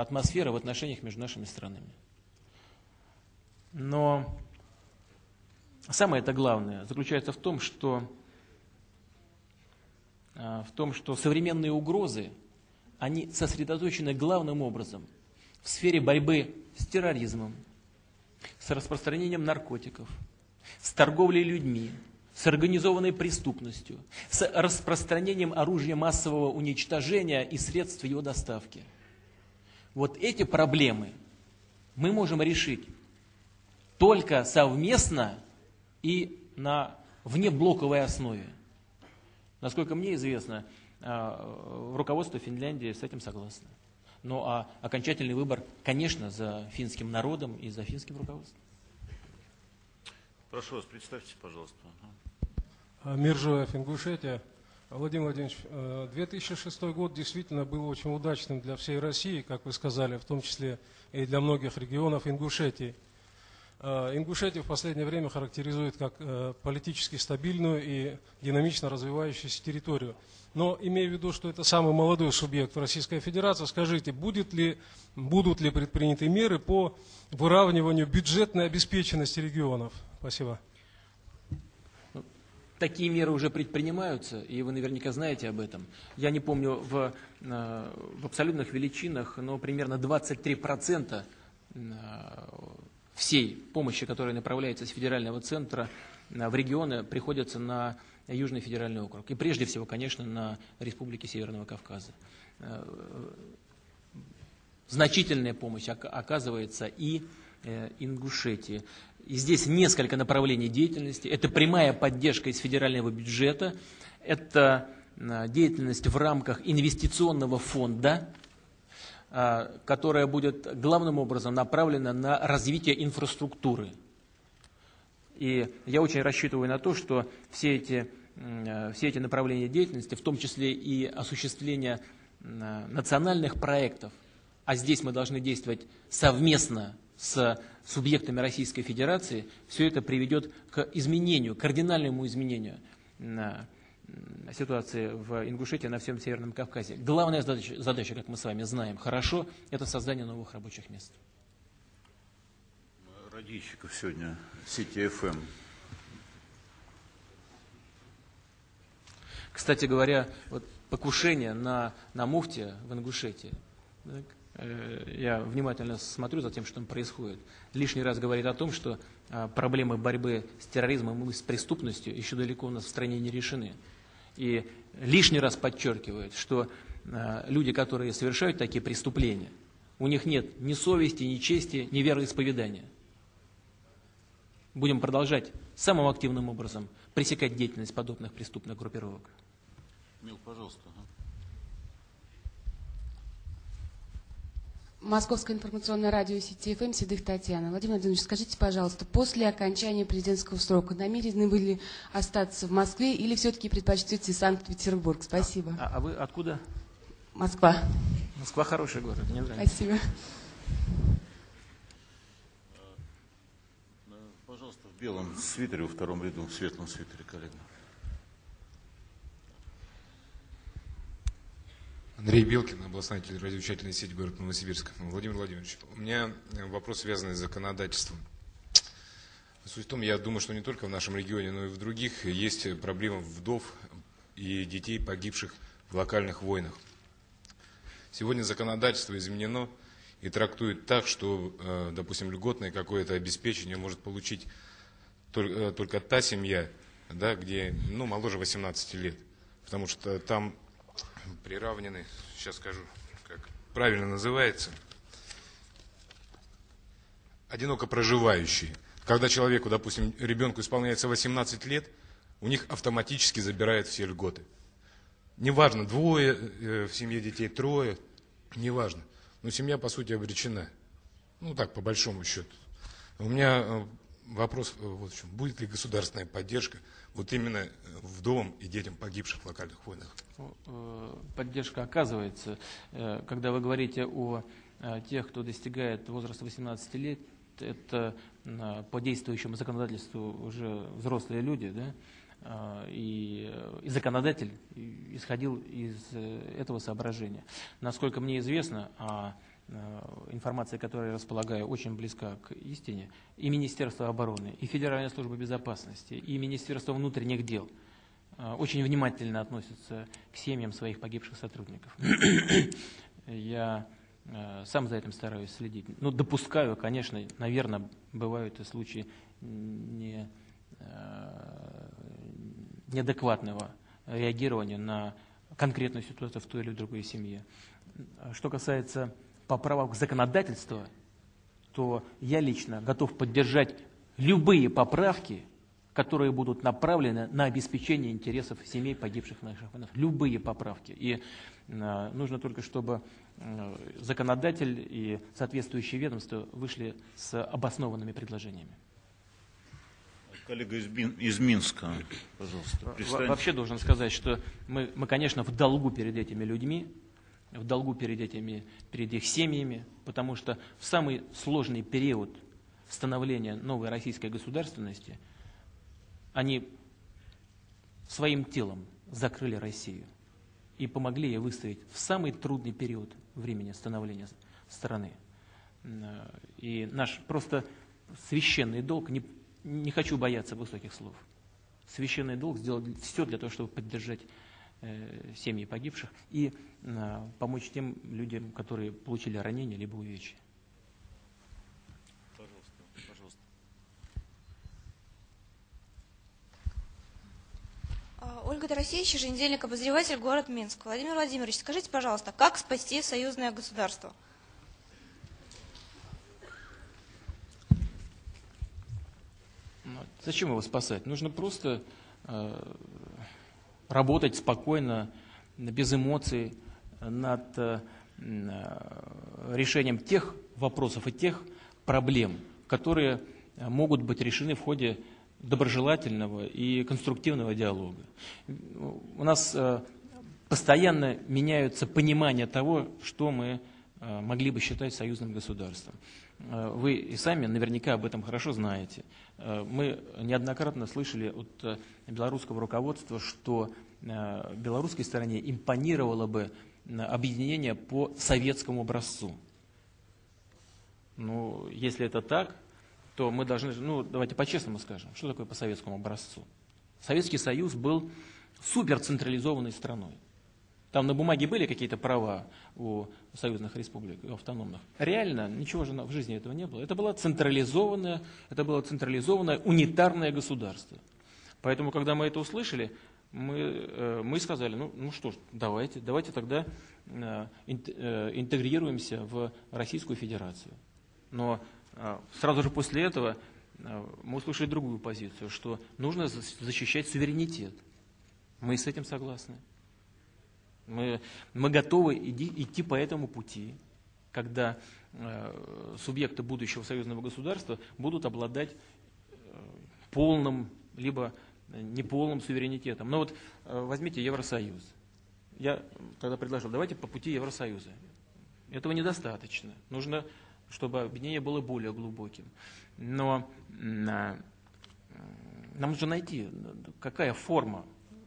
атмосфера в отношениях между нашими странами. Но самое это главное заключается в том, что, в том, что современные угрозы, они сосредоточены главным образом в сфере борьбы с терроризмом, с распространением наркотиков, с торговлей людьми, с организованной преступностью, с распространением оружия массового уничтожения и средств его доставки. Вот эти проблемы мы можем решить только совместно и на внеблоковой основе. Насколько мне известно, а, руководство Финляндии с этим согласно. Ну а окончательный выбор, конечно, за финским народом и за финским руководством. Прошу вас, представьте, пожалуйста. Миржоев, Ингушетия. Владимир Владимирович, 2006 э, год действительно был очень удачным для всей России, как вы сказали, в том числе и для многих регионов Ингушетии. Э, Ингушетию в последнее время характеризует как э, политически стабильную и динамично развивающуюся территорию. Но имея в виду, что это самый молодой субъект в Российской Федерации, скажите, будет ли, будут ли предприняты меры по выравниванию бюджетной обеспеченности регионов? Спасибо такие меры уже предпринимаются, и вы наверняка знаете об этом. Я не помню в, э, в абсолютных величинах, но примерно 23% э, всей помощи, которая направляется с федерального центра э, в регионы, приходится на Южный федеральный округ. И прежде всего, конечно, на республики Северного Кавказа. Значительная помощь оказывается и Ингушетии. И здесь несколько направлений деятельности. Это прямая поддержка из федерального бюджета, это а, деятельность в рамках инвестиционного фонда, а, которая будет главным образом направлена на развитие инфраструктуры. И я очень рассчитываю на то, что все эти, а, все эти направления деятельности, в том числе и осуществление национальных проектов, а здесь мы должны действовать совместно с субъектами Российской Федерации, все это приведет к изменению, кардинальному изменению на ситуации в Ингушетии, на всем Северном Кавказе. Главная задача, задача, как мы с вами знаем хорошо, это создание новых рабочих мест. Радищиков сегодня, сети ФМ. Кстати говоря, вот покушение на, на муфте в Ингушетии, Э, я внимательно смотрю за тем, что там происходит, лишний раз говорит о том, что а, проблемы борьбы с терроризмом и с преступностью еще далеко у нас в стране не решены. И лишний раз подчеркивает, что а, люди, которые совершают такие преступления, у них нет ни совести, ни чести, ни вероисповедания. Будем продолжать самым активным образом пресекать деятельность подобных преступных группировок. Мил, пожалуйста. Московское информационное радио сети ФМ Седых Татьяна. Владимир Владимирович, скажите, пожалуйста, после окончания президентского срока намерены были остаться в Москве или все-таки предпочтете Санкт-Петербург? Спасибо. А, а вы откуда? Москва. Москва хороший город, мне нравится. Спасибо. Пожалуйста, в белом свитере, во втором ряду, в светлом свитере, коллега. Андрей Белкин, областная телерадиовещательная сеть город Новосибирск. Владимир Владимирович, у меня вопрос, связанный с законодательством. Суть в том, я думаю, что не только в нашем регионе, но и в других есть проблема вдов и детей, погибших в локальных войнах. Сегодня законодательство изменено и трактует так, что, э, допустим, льготное какое-то обеспечение может получить э, только та семья, да, где ну, моложе 18 лет. Потому что там приравнены, сейчас скажу, как правильно называется, одиноко проживающие. Когда человеку, допустим, ребенку исполняется 18 лет, у них автоматически забирают все льготы. Неважно, двое э, в семье детей, трое, неважно. Но семья, по сути, обречена. Ну, так, по большому счету. У меня э, вопрос э, вот в чем. Будет ли государственная поддержка вот именно э, вдовам и детям погибших в локальных войнах? Э, поддержка оказывается. Когда вы говорите о тех, кто достигает возраста 18 лет, это по действующему законодательству уже взрослые люди, да, и, и законодатель исходил из этого соображения. Насколько мне известно, а информация, которой я располагаю, очень близка к истине, и Министерство обороны, и Федеральная служба безопасности, и Министерство внутренних дел э, очень внимательно относятся к семьям своих погибших сотрудников. Я э, сам за этим стараюсь следить. Но ну, допускаю, конечно, наверное, бывают и случаи не, э, неадекватного реагирования на конкретную ситуацию в той или другой семье. Что касается поправок в законодательство, то я лично готов поддержать любые поправки, которые будут направлены на обеспечение интересов семей погибших наших воинов. Любые поправки. И э, нужно только, чтобы э, законодатель и соответствующие ведомства вышли с обоснованными предложениями. Коллега из, Бин, из Минска, пожалуйста. Во вообще должен сказать, что мы, мы, конечно, в долгу перед этими людьми, в долгу перед этими, перед их семьями, потому что в самый сложный период становления новой российской государственности они своим телом закрыли Россию и помогли ей выстоять в самый трудный период времени становления страны. И наш просто священный долг, не, не хочу бояться высоких слов, священный долг сделать все для того, чтобы поддержать Э, семьи погибших и э, помочь тем людям, которые получили ранения либо увечья. Пожалуйста, пожалуйста. А, Ольга Тарасевич, еженедельник обозреватель, город Минск. Владимир Владимирович, скажите, пожалуйста, как спасти союзное государство? Ну, зачем его спасать? Нужно просто э, работать спокойно, без эмоций над э, решением тех вопросов и тех проблем, которые могут быть решены в ходе доброжелательного и конструктивного диалога. У нас э, постоянно меняются понимания того, что мы э, могли бы считать союзным государством. Вы и сами наверняка об этом хорошо знаете. Э, мы неоднократно слышали от э, белорусского руководства, что э, белорусской стороне импонировало бы объединение по советскому образцу. Ну, если это так, то мы должны, ну, давайте по-честному скажем, что такое по советскому образцу. Советский Союз был суперцентрализованной страной. Там на бумаге были какие-то права у союзных республик, у автономных. Реально ничего же в жизни этого не было. Это было централизованное, это было централизованное унитарное государство. Поэтому, когда мы это услышали, мы, э, мы сказали, ну, ну что ж, давайте, давайте тогда э, э, интегрируемся в Российскую Федерацию. Но сразу же после этого мы услышали другую позицию, что нужно защищать суверенитет. Мы с этим согласны. Мы, мы готовы иди, идти по этому пути, когда э, субъекты будущего союзного государства будут обладать э, полным, либо неполным суверенитетом. Но вот э, возьмите Евросоюз. Я тогда предложил, давайте по пути Евросоюза. Этого недостаточно. Нужно, чтобы объединение было более глубоким. Но э, нам нужно найти, какая форма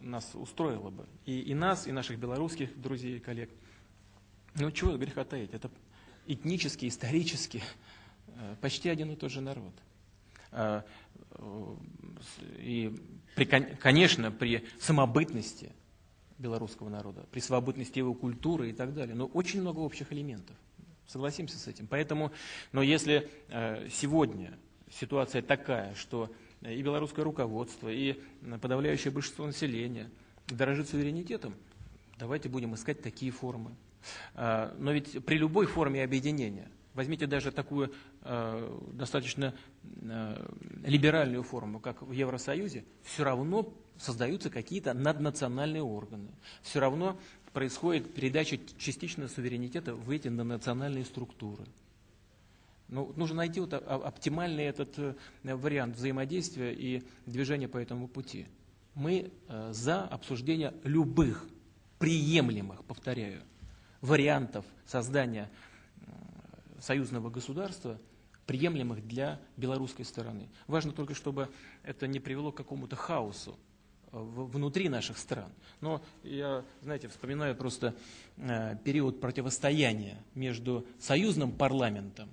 нас устроило бы. И, и нас, и наших белорусских друзей и коллег. Ну, чего греха таить? Это этнически, исторически э, почти один и тот же народ. А, э, и, при, конечно, при самобытности белорусского народа, при свободности его культуры и так далее. Но очень много общих элементов. Согласимся с этим. Поэтому, но если э, сегодня ситуация такая, что и белорусское руководство, и подавляющее большинство населения дорожит суверенитетом, давайте будем искать такие формы. А, но ведь при любой форме объединения, возьмите даже такую а, достаточно а, либеральную форму, как в Евросоюзе, все равно создаются какие-то наднациональные органы. Все равно происходит передача частичного суверенитета в эти национальные структуры. Ну, нужно найти вот оптимальный этот э, вариант взаимодействия и движения по этому пути. Мы э, за обсуждение любых приемлемых, повторяю, вариантов создания союзного государства, приемлемых для белорусской стороны. Важно только, чтобы это не привело к какому-то хаосу внутри наших стран. Но я, знаете, вспоминаю просто э, период противостояния между союзным парламентом